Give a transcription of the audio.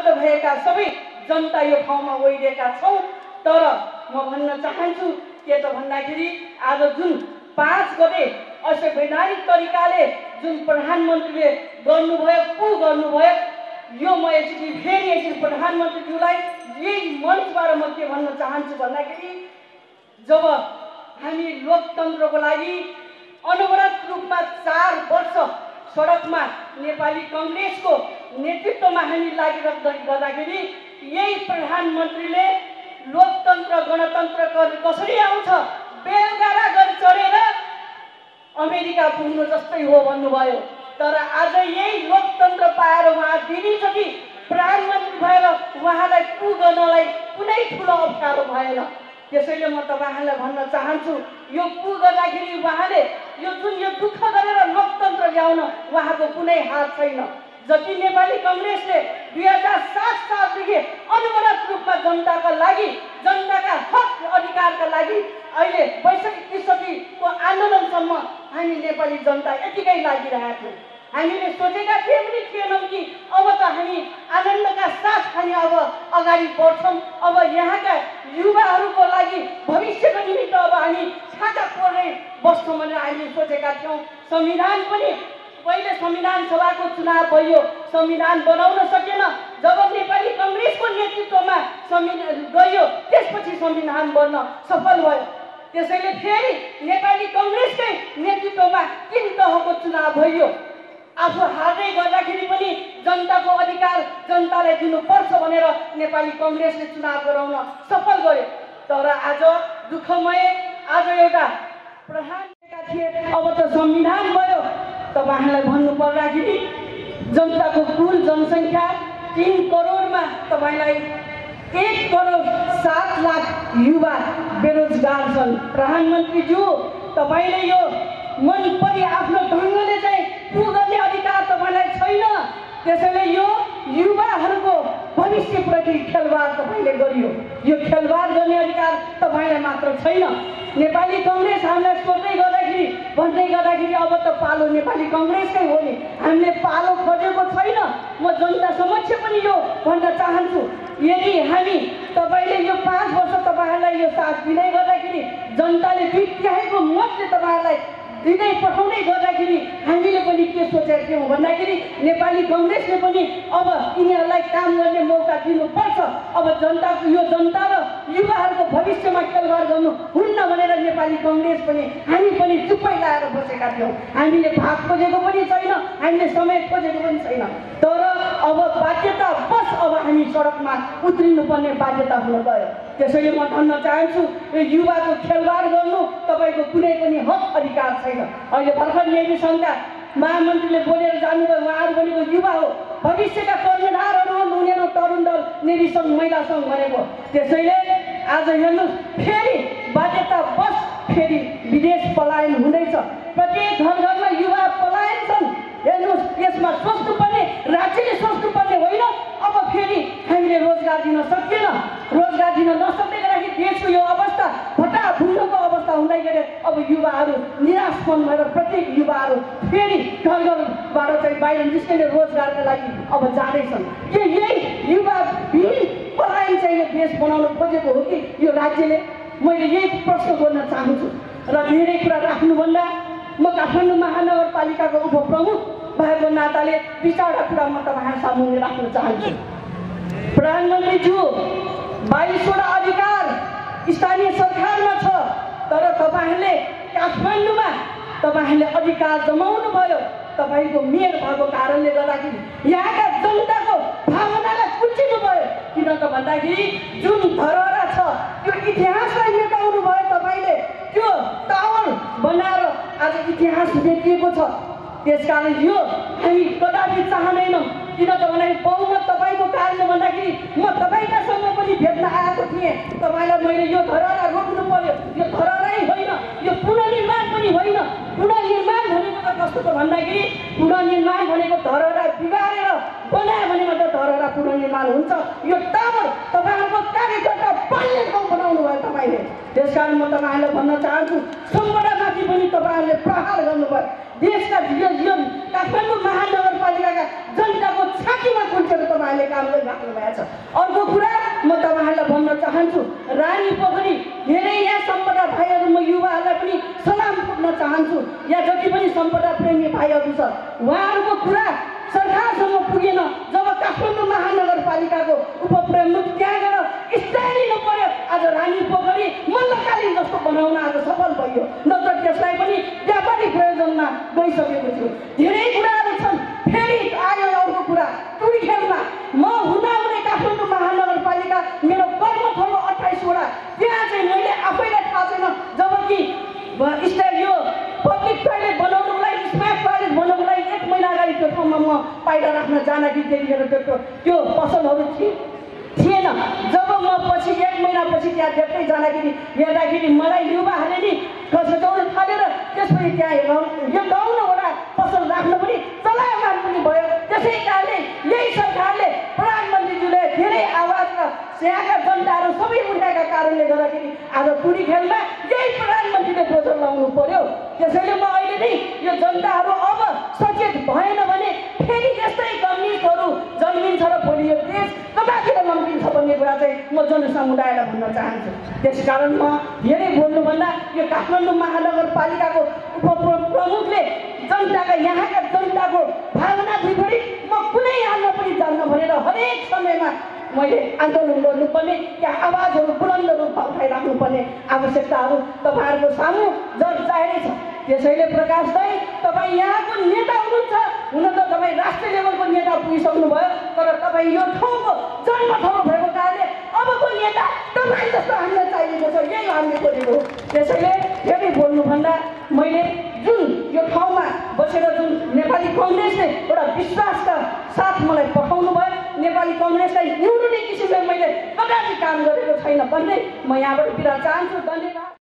आबद्ध भएका सबै जनता यो ठाउँमा ओइरहेका छौँ। तर म भन्न चाहन्छु के त भन्दाखेरि आज जुन पाँच गते असंवैधानिक तरिकाले जुन प्रधानमन्त्रीले गर्नुभयो कु गर्नुभयो यो म यसरी फेरि यसरी प्रधानमन्त्रीज्यूलाई यही मञ्चबाट म के भन्न चाहन्छु भन्दाखेरि जब हामी लोकतन्त्रको लागि अनवरत रूपमा चार वर्ष सडकमा नेपाली कङ्ग्रेसको नेतृत्वमा हामी लागिरहँदै गर्दाखेरि यही प्रधानमन्त्रीले लोकतन्त्र गणतन्त्र कसरी आउँछ बेलगाडा गरी चढेर अमेरिका पुग्नु जस्तै हो भन्नुभयो। तर आज यही लोकतन्त्र पाएर उहाँ दिनैचोटि प्रधानमन्त्री भएर उहाँलाई कु गर्नलाई कुनै ठुलो अप्ठ्यारो भएन। त्यसैले म तपाईँहरूलाई भन्न चाहन्छु यो कु गर्दाखेरि उहाँले यो जुन यो दुःख गरेर लोकतन्त्र ल्याउन उहाँको कुनै हात छैन। जति नेपाली कङ्ग्रेसले दुई हजार सात सालदेखि अनवरत रूपमा जनताका लागि जनताका हक अधिकारका लागि अहिले बैसठी त्रिसठीको आन्दोलनसम्म हामी नेपाली जनता यतिकै लागिरहेका थियौँ हामीले सोचेका थियौँ पनि थिएनौँ कि अब त हामी आनन्दका साथ हामी अब अगाडि बढ्छौँ। अब यहाँका युवाहरूको लागि भविष्यको निमित्त अब हामी छाता कोर्दै बस्छौँ भनेर हामीले सोचेका थियौँ। संविधान पनि पहिले संविधान सभाको चुनाव भयो संविधान बनाउन सकेन। जब नेपाली कङ्ग्रेसको नेतृत्वमा संविधान गयो त्यसपछि संविधान बन्न सफल भयो। त्यसैले फेरि नेपाली कङ्ग्रेसकै नेतृत्वमा तिन तहको चुनाव भयो। आफू हार्दै गर्दाखेरि पनि जनताको अधिकार जनतालाई दिनुपर्छ भनेर नेपाली कङ्ग्रेसले चुनाव गराउन सफल गर्यो तर आज दुःखमय आज एउटा प्रधान थिए। अब त संविधान भयो। तपाईँहरूलाई भन्नु पर्दाखेरि जनताको कुल जनसङ्ख्या तिन करोडमा तपाईँलाई एक करोड सात लाख युवा बेरोजगार छन्। प्रधानमन्त्रीज्यू तपाईँले यो मन परि आफ्नो ढङ्गले चाहिँ पु गर्ने अधिकार तपाईँलाई छैन। त्यसैले यो युवाहरूको भविष्यप्रति खेलवाड तपाईँले गरियो। यो खेलवाड गर्ने अधिकार तपाईँलाई मात्र छैन। नेपाली कङ्ग्रेस हामीलाई सोध्दै गर्दाखेरि भन्दै गर्दाखेरि अब त पालो नेपाली कङ्ग्रेसकै हो नि। हामीले पालो खोजेको छैन। म जनता समक्ष पनि यो भन्न चाहन्छु। यदि हामी तपाईँले यो पाँच वर्ष तपाईँहरूलाई यो साथ दिँदै गर्दाखेरि जनताले तिहाईको मतले तपाईँहरूलाई दिँदै पठाउँदै गर्दाखेरि हामीले पनि के सोचेका थियौँ भन्दाखेरि नेपाली कङ्ग्रेसले पनि अब यिनीहरूलाई काम गर्ने मौका दिनुपर्छ। अब जनताको यो जनता र युवाहरूको भविष्यमा खेलवाड गर्नु हुन्न भनेर नेपाली कङ्ग्रेस पनि हामी पनि चुप्पै लाएर बसेका थियौँ। हामीले भाग खोजेको पनि छैन हामीले समय खोजेको पनि छैन। तर अब बाध्यता बस अब हामी सडकमा उत्रिनुपर्ने बाध्यता हुन गयो त्यसैले म भन्न चाहन्छु यो युवाको खेलवाड गर्नु तपाईँको कुनै पनि हक अधिकार छैन। अहिले भर्खर नेवी सङ्घका महामन्त्रीले बोलेर जानुभयो उहाँहरू भनेको युवा हो। भविष्यका कर्णधारहरू हुन् उनीहरू तरुण दल नेवी सङ्घ महिला सङ्घ भनेको। त्यसैले आज हेर्नुहोस् फेरि बाध्यता बस फेरि विदेश पलायन हुँदैछ। प्रत्येक घर घरमा युवा पलायन छन्। हेर्नुहोस् यसमा सोच्नुपर्ने राज्यले सोच्नुपर्ने होइन। अब फेरि हामीले रोजगार दिन सकिएन। रोजगार दिन नसक्दै गर्दाखेरि देशको यो अवस्था भट्टाभुङ्गको अवस्था हुँदै गए अब युवाहरू निराशपन भएर प्रत्येक युवाहरू फेरि घर घरबाट चाहिँ बाहिर निस्किने रोजगारका लागि अब जाँदैछन्। के यही युवा पलायन चाहिँ देश बनाउन खोजेको हो कि यो राज्यले? मैले यही प्रश्न गर्न चाहन्छु र धेरै कुरा राख्नुभन्दा म काठमाडौँ महानगरपालिकाको उपप्रमुख भएको नाताले बिचारवटा कुरा म तपाईँहरू सामुन्ने राख्न चाहन्छु। प्रधानमन्त्रीज्यू बाइसवटा अधिकार स्थानीय सरकारमा छ तर तपाईँहरूले काठमाडौँमा तपाईँहरूले अधिकार जमाउनु भयो तपाईँको मेयर भएको कारणले गर्दाखेरि यहाँका जनताको भावनालाई कुल्चिनु भयो। किन त भन्दाखेरि जुन धरहरा छ त्यो इतिहासलाई मेटाउनु भयो तपाईँले। त्यो टावर बनाएर आज इतिहास मेटिएको छ। त्यसकारण यो हामी कदापि चाहँदैनौँ। किन त भन्दाखेरि बहुमत तपाईँको कारणले भन्दाखेरि म तपाईँकासँग पनि भेट्न आएको थिएँ। तपाईँलाई मैले यो धरहरा रोक्नु पर्यो। यो धरहरै होइन। यो पुनर्निर्माण पनि होइन। त कस्तो त भन्दाखेरि पुनर्निर्माण भनेको धरहरा बिगारेर बनायो भने मात्र धरहरा पुनर्निर्माण हुन्छ। यो टावर तपाईँहरूको कार्यकर्ता बाल्य ठाउँ बनाउनु भयो तपाईँले। त्यस कारण म तपाईँहरूलाई भन्न चाहन्छु सम्पदामाथि पनि तपाईँहरूले प्रहार गर्नुभयो। देशका जीवन काठमाडौँ महानगरपालिकाका जनताको छातीमा कुल्चेर तपाईँहरूले काम गरिराख्नु भएको छ। अर्को कुरा म तपाईँहरूलाई भन्न चाहन्छु रानी पोखरी धेरै यहाँ भाइहरू म युवाहरूलाई पनि सलाम पुग्न चाहन्छु। यहाँ जति पनि सम्पदा प्रेमी भाइहरू छ उहाँहरूको कुरा सरकारसँग पुगेन। जब काठमाडौँ महानगरपालिकाको उपप्रमुख स्ट्यान्ड लिनु पर्यो आज रानी पोखरी मल्लकालीन जस्तो बनाउन आज सफल भयो। नत्र त्यसलाई पनि व्यापारिक प्रयोजनमा गइसकेको थियो धेरै कुराहरू छन् फेरि आयो अर्को कुरा टुरी खेलमा म हुँदाहुँदै काठमाडौँ महानगरपालिका मेरो कर्मथलो अठाइसवटा त्यहाँ चाहिँ मैले आफैलाई थाहा छैन जब कि स्टाइल यो पब्लिक टोइलेट बनाउनुको लागि स्मार्ट टोइलेट बनाउनुको लागि एक महिना अगाडि त्यो ठाउँमा म जाँदाखेरि त्यतिखेर त्यो त्यो पसलहरू थिए। थिएन। जब म पछि एक महिनापछि त्यहाँ देख्दै जाँदाखेरि हेर्दाखेरि मलाई युवाहरूले नि खसाउनु थालेर त्यसपछि त्यहाँ हेर्नु यो गाउँवटा पसल राख्नु पनि चलायमान पनि भयो। त्यसै कारणले यही सरकारले प्रधानमन्त्रीज्यूले धेरै आवाज र यहाँका जनताहरू सबै उठाएका कारणले गर्दाखेरि आज टुरी खेलमा यही प्रधानमन्त्रीले गोचर लाउनु पर्यो। त्यसैले म अहिले नै यो जनताहरू अब सचेत भएन भने फेरि यस्तै जन्मिन्छ र भोलि यो देश कतातिर लम्किन्छ भन्ने कुरा चाहिँ म जनसमुदायलाई भन्न चाहन्छु। त्यस कारण म धेरै भन्नुभन्दा यो काठमाडौँ महानगरपालिकाको उप प्रमुखले जनताका यहाँका जनताको भावना विपरीत म कुनै हालमा पनि जान्न भनेर हरेक समयमा मैले आन्दोलन गर्नुपर्ने या आवाजहरू बुलन्द रूपमा उठाइराख्नुपर्ने आवश्यकताहरू तपाईँहरूको सामु जग जाहेरै छ। त्यसैले प्रकाश दाई तपाईँ यहाँको नेता हुनुहुन्छ हुन त तपाईँ राष्ट्रिय लेभलको नेता पुगिसक्नुभयो तर तपाईँ यो ठाउँको जन्मथलो भएको कारणले अबको नेता तपाईँ जस्तो हामीलाई चाहिएको छ यही हामीले खोजेको त्यसैले धेरै बोल्नुभन्दा मैले जुन यो ठाउँमा बसेर जुन नेपाली कङ्ग्रेसले एउटा विश्वासका साथ मलाई पठाउनु भयो नेपाली कङ्ग्रेसलाई एउटै किसिमले मैले कदापि काम गरेको छैन भन्दै म यहाँबाट बिदा चाहन्छु धन्यवाद